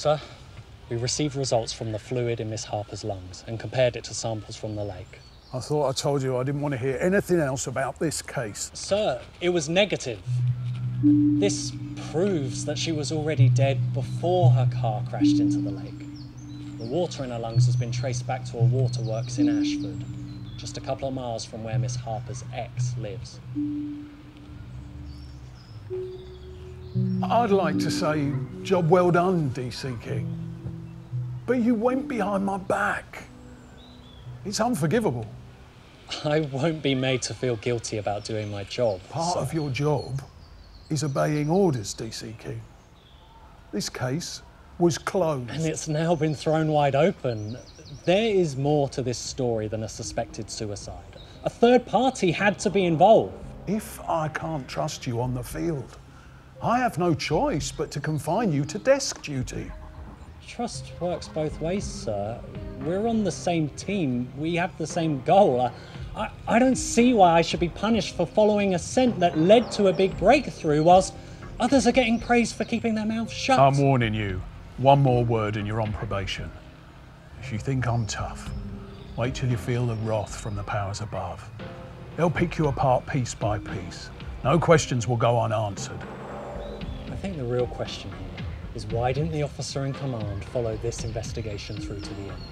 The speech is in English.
Sir, we received results from the fluid in Miss Harper's lungs and compared it to samples from the lake. I thought I told you I didn't want to hear anything else about this case. Sir, it was negative. This proves that she was already dead before her car crashed into the lake. The water in her lungs has been traced back to a waterworks in Ashford, just a couple of miles from where Miss Harper's ex lives. I'd like to say, job well done, DC King. But you went behind my back. It's unforgivable. I won't be made to feel guilty about doing my job. Part sir. of your job is obeying orders, DC King. This case was closed. And it's now been thrown wide open. There is more to this story than a suspected suicide. A third party had to be involved. If I can't trust you on the field, I have no choice but to confine you to desk duty. Trust works both ways, sir. We're on the same team. We have the same goal. I, I, I don't see why I should be punished for following a scent that led to a big breakthrough, whilst others are getting praised for keeping their mouths shut. I'm warning you. One more word and you're on probation. If you think I'm tough, wait till you feel the wrath from the powers above. They'll pick you apart piece by piece. No questions will go unanswered. I think the real question here is why didn't the officer in command follow this investigation through to the end?